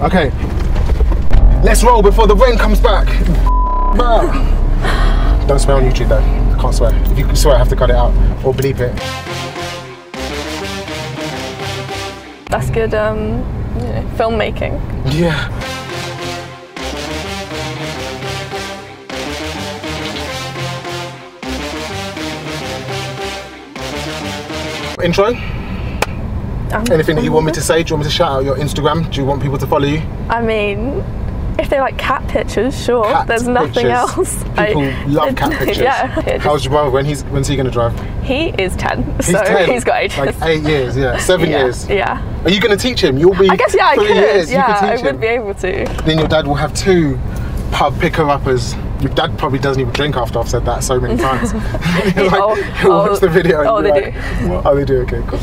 Okay. Let's roll before the rain comes back. Don't swear on YouTube though. I can't swear. If you swear, I have to cut it out or bleep it. That's good um, you know, filmmaking. Yeah. Intro? Um, Anything that you want me to say? Do you want me to shout out your Instagram? Do you want people to follow you? I mean, if they like cat pictures, sure. Cat There's nothing pictures. else. People I- love cat pictures. yeah. How's your brother? When he's when's he gonna drive? he is 10, He's so 10. he's got ages. Like eight years, yeah. Seven yeah. years. Yeah. Are you gonna teach him? You'll be I guess, yeah, I three could. years. yeah, I would him. be able to. Then your dad will have two pub picker uppers. Your dad probably doesn't even drink after I've said that so many times. like, Oh, he'll oh, watch the video. and oh, they like, "What?" Oh, they do. Okay, cool.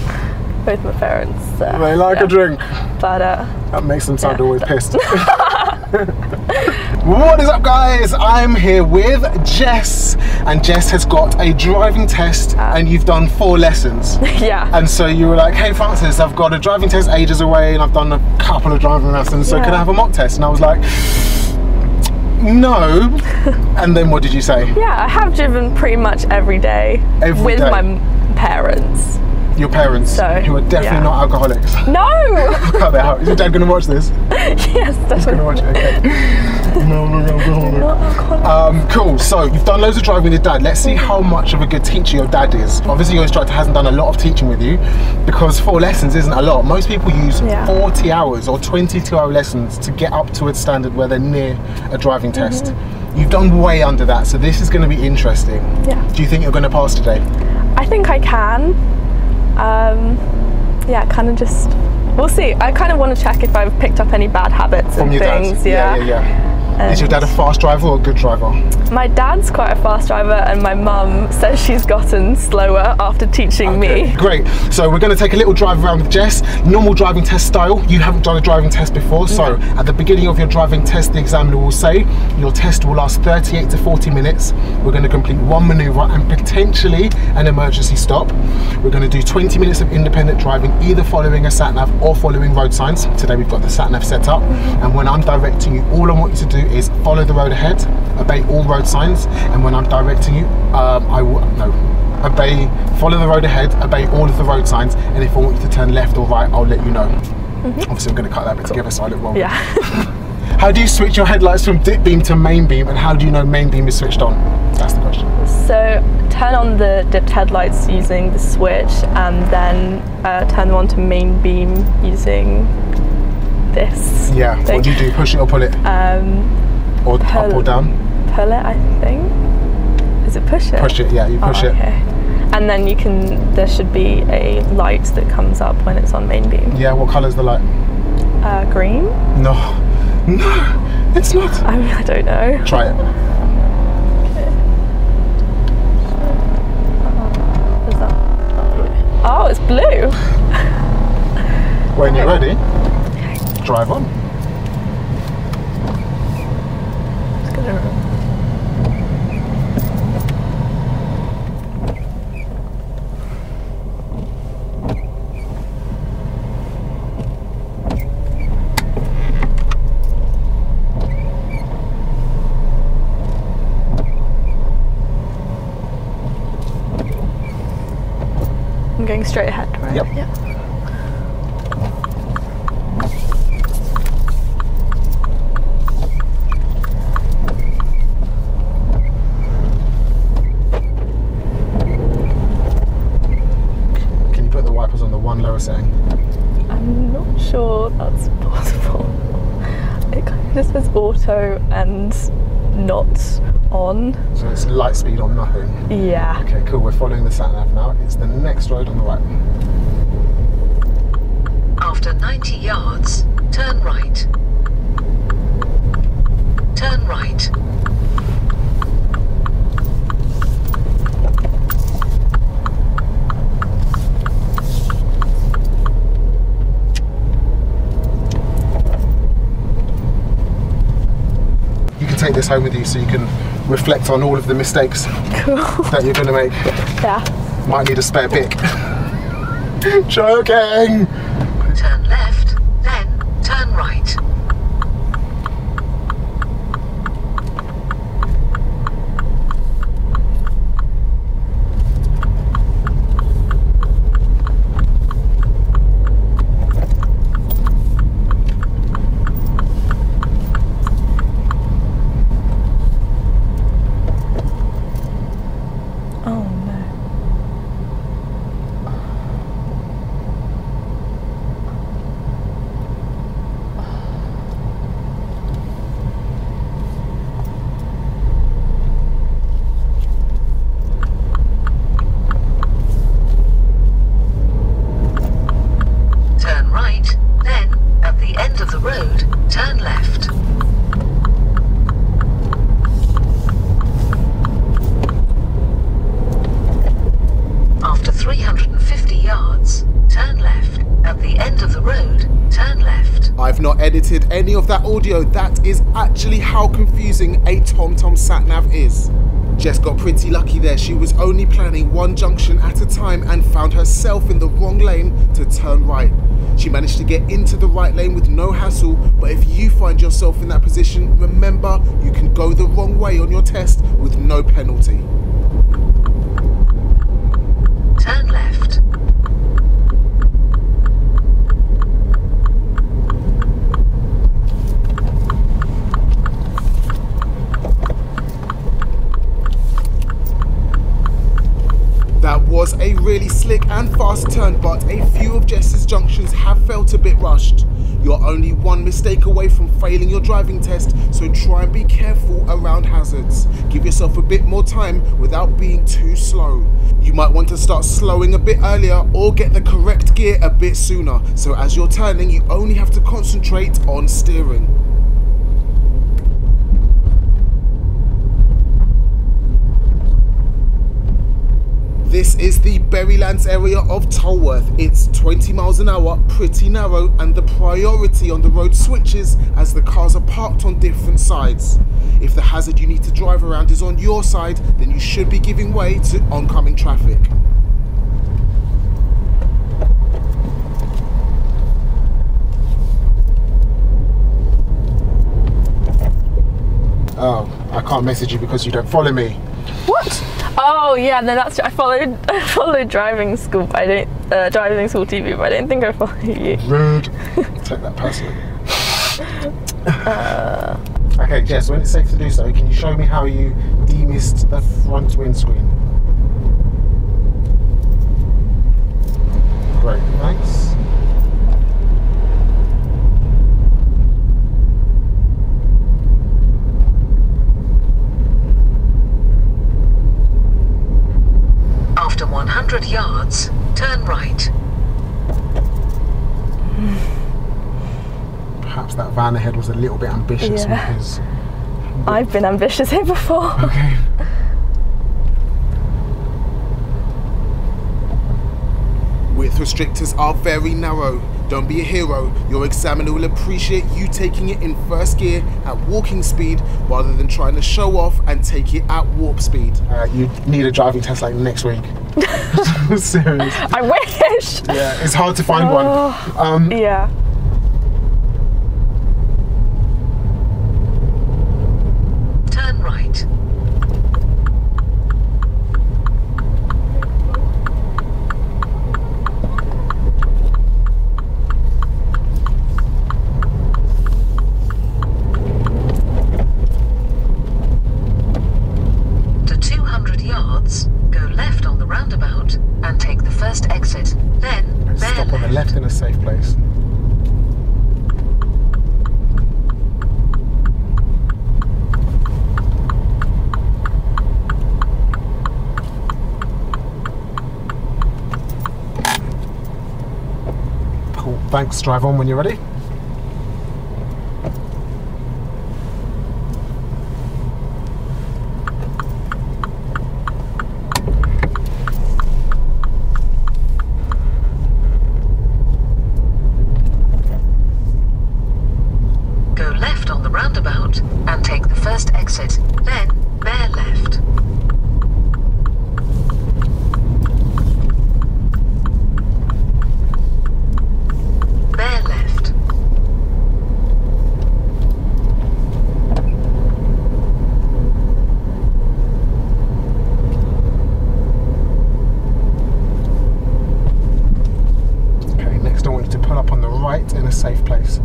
Both my parents. Uh, They like yeah. a drink. But uh, That makes them sound Yeah. always pissed. what is up, guys? I'm here with Jess, and Jess has got a driving test, Ah. and you've done four lessons. yeah. And so you were like, hey Francis, I've got a driving test ages away and I've done a couple of driving lessons, so Yeah. can I have a mock test? And I was like, no. and then what did you say? yeah, I have driven pretty much every day Every with day? my parents. Your parents, So, who are definitely yeah. not alcoholics. No! Cut that out. Is your dad going to watch this? yes, He's going to definitely. watch it, okay. no, no, no, no, no. Um, cool. So you've done loads of driving with your dad. Let's see how much of a good teacher your dad is. Obviously, your instructor hasn't done a lot of teaching with you because four lessons isn't a lot. Most people use Yeah. 40 hours or 22-hour lessons to get up to a standard where they're near a driving test. You've done way under that, so this is going to be interesting. Yeah. Do you think you're going to pass today? I think I can. Um, yeah, kind of just. We'll see. I kind of want to check if I've picked up any bad habits From and things. dad? yeah, yeah. yeah. Is your dad a fast driver or a good driver? My dad's quite a fast driver, and my mum says she's gotten slower after teaching Okay, me. Great. So we're going to take a little drive around with Jess. Normal driving test style. You haven't done a driving test before, so at the beginning of your driving test, the examiner will say your test will last 38 to 40 minutes. We're going to complete one maneuver and potentially an emergency stop. We're going to do 20 minutes of independent driving, either following a sat nav or following road signs. Today we've got the sat nav set up, and when I'm directing you, all I want you to do is follow the road ahead, obey all road signs, and when I'm directing you, um, I will no obey, follow the road ahead, obey all of the road signs, and if I want you to turn left or right, I'll let you know. Obviously, I'm going to cut that bit together so I look well. Yeah. How do you switch your headlights from dip beam to main beam, and how do you know main beam is switched on? That's the question. So turn on the dipped headlights using the switch, and then uh, turn them on to main beam using this. Yeah. thing. What do you do? Push it or pull it, Um, or up or pull. down? pull it, I think. Is it push it? Push it. Yeah, you push oh, it. okay. And then you can. There should be a light that comes up when it's on main beam. Yeah. What colour's the light? Uh, green. No, no, it's not. I mean, I don't know. Try it. Is that? Oh, it's blue. When you're ready, drive on. I'm going straight ahead, right? Yep. Yeah. Can you put the wipers on the one lower setting? I'm not sure that's possible. It kind of just says auto and not on. So it's light speed on nothing. Yeah. Okay, cool. We're following the sat nav now. It's the next road on the right. After 90 yards, turn right. Turn right. Take this home with you so you can reflect on all of the mistakes Cool. that you're going to make. Yeah. Might need a spare pick. Joking! Turn left, then turn right. right, turn left. After 350 yards, turn left. At the end of the road, turn left. I've not edited any of that audio. That is actually how confusing a TomTom sat-nav is. Jess got pretty lucky there. She was only planning one junction at a time and found herself in the wrong lane to turn right. She managed to get into the right lane with no hassle, but if you find yourself in that position, remember you can go the wrong way on your test with no penalty. Turn left. That was a really slick and fast turn, but a few of Jess's junctions have felt a bit rushed. You're only one mistake away from failing your driving test, so try and be careful around hazards. Give yourself a bit more time without being too slow. You might want to start slowing a bit earlier or get the correct gear a bit sooner, so as you're turning, you only have to concentrate on steering. This is the Berrylands area of Tolworth. It's 20 miles an hour, pretty narrow, and the priority on the road switches as the cars are parked on different sides. If the hazard you need to drive around is on your side, then you should be giving way to oncoming traffic. Oh, I can't message you because you don't follow me. What? Oh yeah, no, that's I followed I followed driving school, but I don't uh, driving school TV, but I didn't think I followed you. Rude. Take that personally. okay, Jess, when it's safe to do so, can you show me how you demist the front windscreen? Great, thanks. After 100 yards, turn right. Perhaps that van ahead was a little bit ambitious Yeah. with his. I've been ambitious here before. Okay. Width restrictors are very narrow. Don't be a hero. Your examiner will appreciate you taking it in first gear at walking speed rather than trying to show off and take it at warp speed. Uh, you need a driving test like next week. Serious. I wish. Yeah, it's hard to find one. Um, Yeah. Turn right. To 200 yards, go left on the roundabout and take the first exit. Then, bear stop on the left in a safe place. Cool. Thanks. Drive on when you're ready. Go left on the roundabout and take the first exit. Then, bear left. Bear left. Okay. Next, I want you to pull up on the right in a safe place.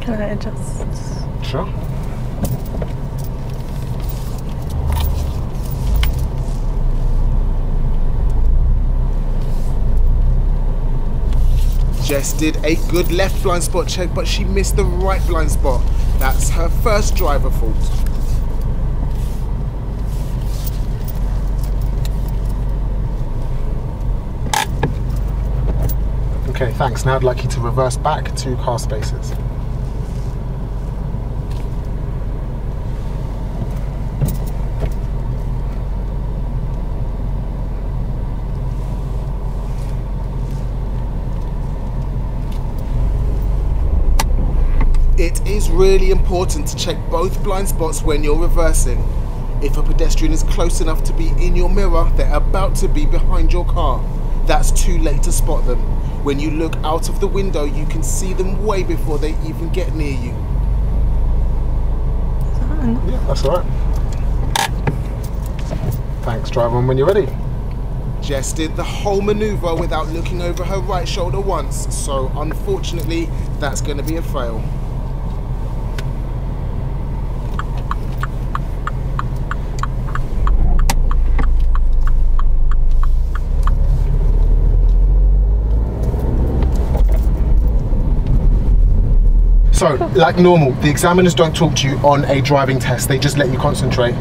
Can I adjust? Sure. Did a good left blind spot check, but she missed the right blind spot. That's her first driver fault. Okay, thanks. Now I'd like you to reverse back two car spaces. It is really important to check both blind spots when you're reversing. If a pedestrian is close enough to be in your mirror, they're about to be behind your car. That's too late to spot them. When you look out of the window, you can see them way before they even get near you. Yeah, that's alright. Thanks, drive on when you're ready. Jess did the whole maneuver without looking over her right shoulder once, so unfortunately, that's going to be a fail. So, like normal, the examiners don't talk to you on a driving test, they just let you concentrate.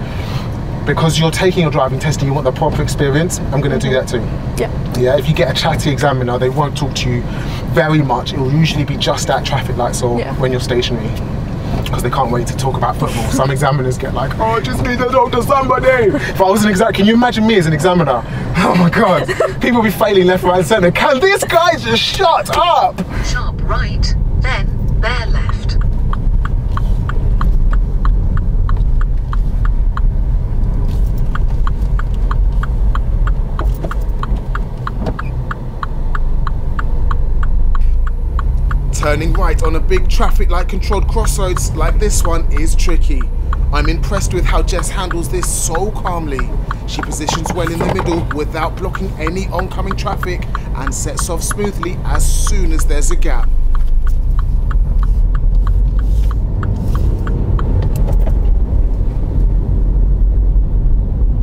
Because you're taking your driving test and you want the proper experience, I'm going to do that too. Yeah. Yeah, if you get a chatty examiner, they won't talk to you very much. It will usually be just at traffic lights or Yeah. when you're stationary. Because they can't wait to talk about football. Some examiners get like, oh, I just need to talk to somebody. If I was an examiner, can you imagine me as an examiner? Oh my God. People be failing left, right, and centre. Can this guy just shut up? Sharp right, then bear left. Turning right on a big traffic light controlled crossroads like this one is tricky. I'm impressed with how Jess handles this so calmly. She positions well in the middle without blocking any oncoming traffic and sets off smoothly as soon as there's a gap.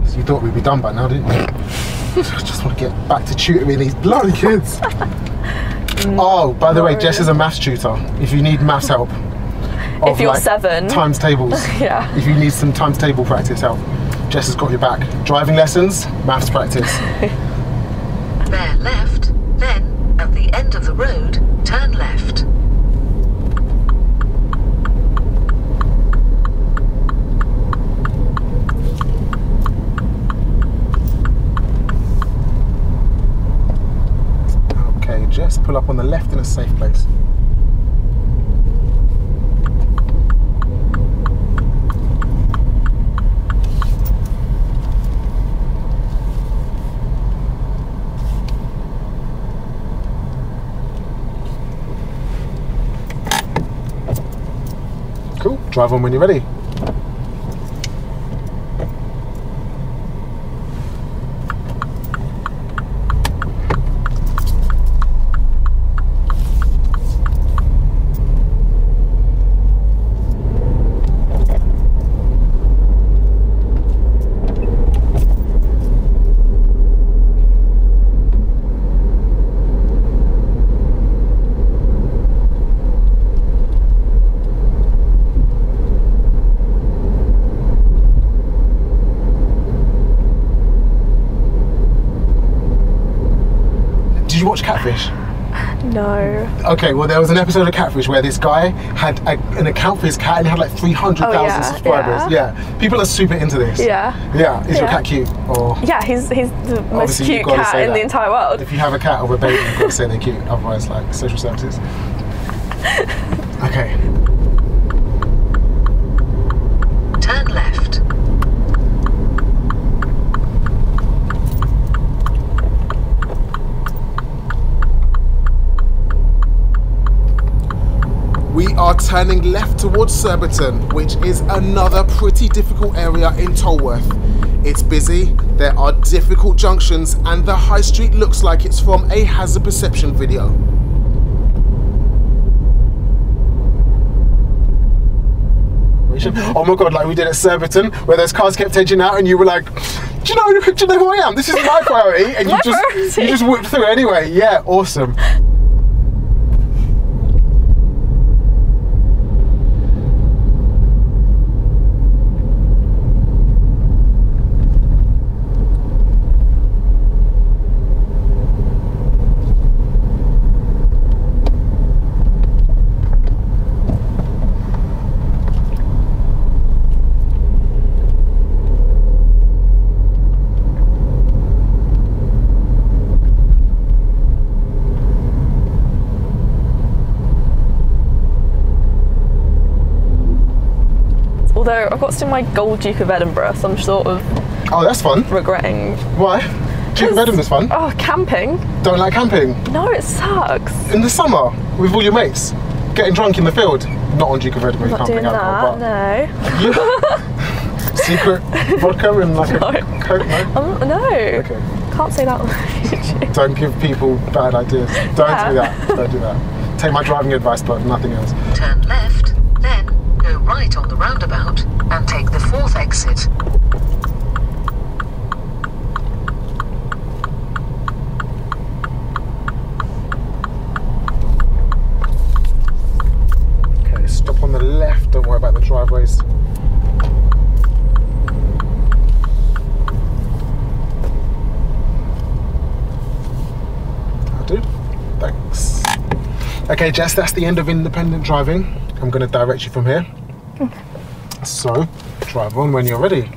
So you thought we'd be done by now, didn't you? I just want to get back to tutoring these bloody kids. Oh, by the way, Jess is a maths tutor. If you need maths help, If you're like, seven. times tables. Yeah. If you need some times table practice help, Jess has got your back. Driving lessons, maths practice. Bear left, then at the end of the road, turn left. Jess, pull up on the left in a safe place. Cool. Drive on when you're ready. Did you watch Catfish? No. Okay, well, there was an episode of Catfish where this guy had a, an account for his cat and he had like 300,000 Oh, yeah, subscribers. Yeah. People are super into this. Yeah. Yeah. Is your cat cute? Or Yeah, he's he's the most cute cat in that. the entire world. if you have a cat or a baby, you've got to say they're cute. Otherwise, like, social services. Okay. Turning left towards Surbiton, which is another pretty difficult area in Tolworth. It's busy, there are difficult junctions, and the high street looks like it's from a hazard perception video. Oh my god, like we did at Surbiton, where those cars kept edging out, and you were like, "Do you know? Do you know who I am? This is my priority," and you just priority. you just whipped through anyway. Yeah, awesome. Although I've got still my gold Duke of Edinburgh, so I'm sort of Oh, that's fun. regretting. Why? Duke of Edinburgh's fun. Oh, camping? Don't like camping. No, it sucks. In the summer, with all your mates, getting drunk in the field. Not on Duke of Edinburgh, you Not can't doing bring alcohol, that. but No. secret vodka and like No. a coke, no? Um, no. Okay. Can't say that on YouTube. Don't give people bad ideas. Don't Yeah. do that. Don't do that. Take my driving advice, but nothing else. Right on the roundabout and take the fourth exit. Okay, stop on the left. Don't worry about the driveways. I do. Thanks. Okay, Jess, that's the end of independent driving. I'm going to direct you from here. So, drive on when you're ready.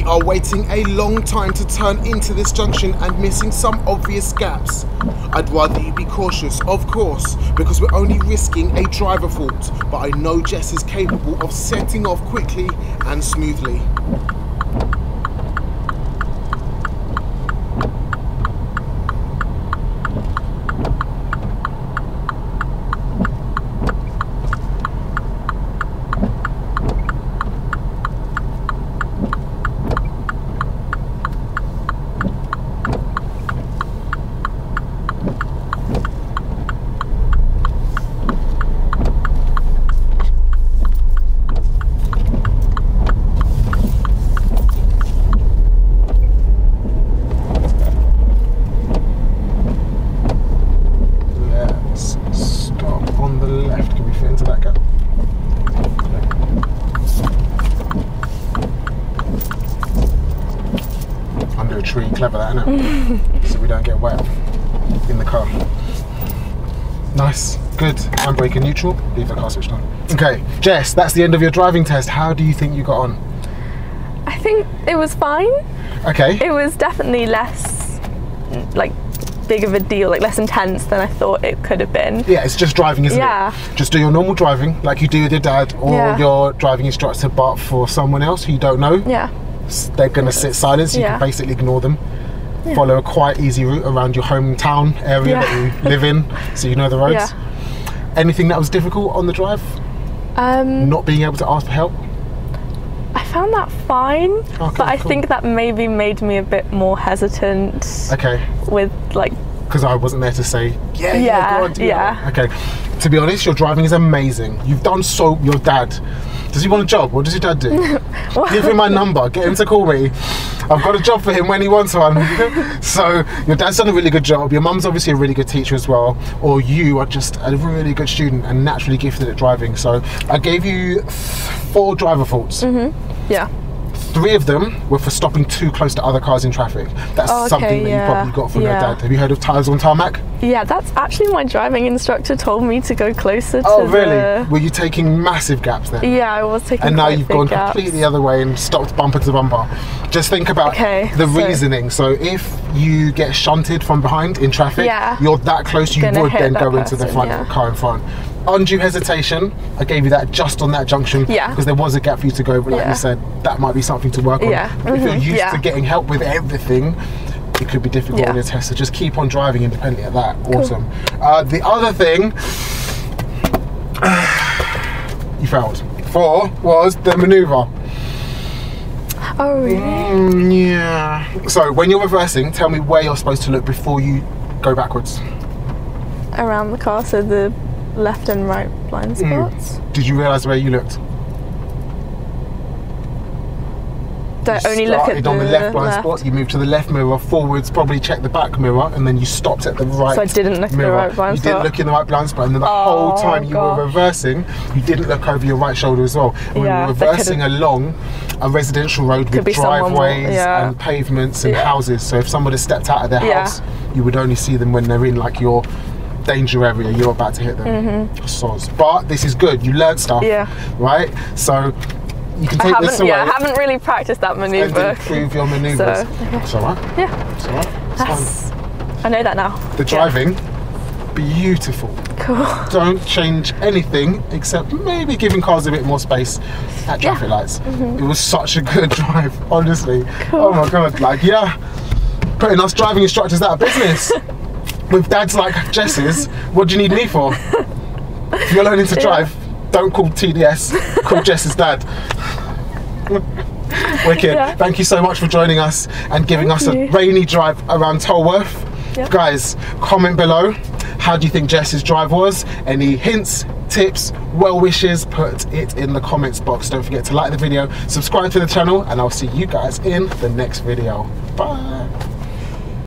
We are waiting a long time to turn into this junction and missing some obvious gaps. I'd rather you be cautious, of course, because we're only risking a driver fault, but I know Jess is capable of setting off quickly and smoothly. Let's stop on the left. Can we fit into that gap? Under a tree, clever that, isn't it? so we don't get wet in the car. Nice, good. Handbrake and neutral. Leave the car switched on. Okay, Jess, that's the end of your driving test. How do you think you got on? I think it was fine. Okay. It was definitely less, like, big of a deal, like less intense than I thought it could have been. Yeah, it's just driving, isn't Yeah. it? Just do your normal driving, like you do with your dad, or Yeah. your driving instructor, but for someone else who you don't know, Yeah. they're gonna sit silent, so you Yeah. can basically ignore them. Follow a quite easy route around your hometown area Yeah. that you live in, so you know the roads. Yeah. Anything that was difficult on the drive? Um, Not being able to ask for help? I found that fine, but I cool. think that maybe made me a bit more hesitant Okay, with like because I wasn't there to say, yeah, yeah, Yeah, go on, do yeah. Okay, to be honest, your driving is amazing. You've done so. Your dad, does he want a job? What does your dad do? Give him my number. Get him to call me. I've got a job for him when he wants one. so your dad's done a really good job. Your mum's obviously a really good teacher as well. Or you are just a really good student and naturally gifted at driving. So I gave you four driver faults. Mm-hmm. yeah. Three of them were for stopping too close to other cars in traffic. That's Oh, okay, something that yeah, you probably got from your dad. Have you heard of tires on tarmac? Yeah, that's actually my driving instructor told me to go closer Oh, to really? the. Were you taking massive gaps there? Yeah, I was taking. And now you've gone gaps. completely the other way and stopped bumper to bumper. Just think about Okay, the so- reasoning. So if you get shunted from behind in traffic, Yeah. you're that close, you would then go into the front yeah. car in front. Undue hesitation, I gave you that just on that junction Yeah. because there was a gap for you to go, but like Yeah. you said, that might be something to work on. Yeah, But If you're mhm, used yeah. to getting help with everything, it could be difficult Yeah. on your test. So just keep on driving independently at that. Awesome. Uh, the other thing you failed for was the maneuver. Oh really? Mm, yeah. So when you're reversing, tell me where you're supposed to look before you go backwards. Around the car, so the left and right blind Mm. spots. Did you realise where you looked? Don't You only look at the on the left blind left? spot. You moved to the left mirror forwards, probably checked the back mirror, and then you stopped at the right. So I didn't look at the right blind spot. You didn't look in the right blind spot, and then the Oh, whole time you were reversing, you didn't look over your right shoulder as well. And Yeah, we were reversing along a residential road with more- driveways yeah. and pavements and Yeah. houses. So if somebody stepped out of their house, you would only see them when they're in like your danger area. You're about to hit them. Mm-hmm. Soz. But this is good. You learned stuff. Yeah. Right. So. You can I take this haven't, away yeah, I haven't really practiced that maneuver. improve your manoeuvres. So, It's alright. Yeah, It's alright. It's fine. I know that now. The Yeah. driving, beautiful. Cool. Don't change anything except maybe giving cars a bit more space at traffic lights. Mm-hmm. It was such a good drive, honestly. Oh my god, like yeah, putting us driving instructors out of business. With dads like Jess's, what do you need me for? If you're learning to drive, don't call TDS, call Jess's dad. Wicked. Yeah. Thank you so much for joining us and giving Thank us a you. rainy drive around Tolworth. Yep. Guys, comment below. How do you think Jess's drive was? Any hints, tips, well wishes? Put it in the comments box. Don't forget to like the video, subscribe to the channel, and I'll see you guys in the next video. Bye.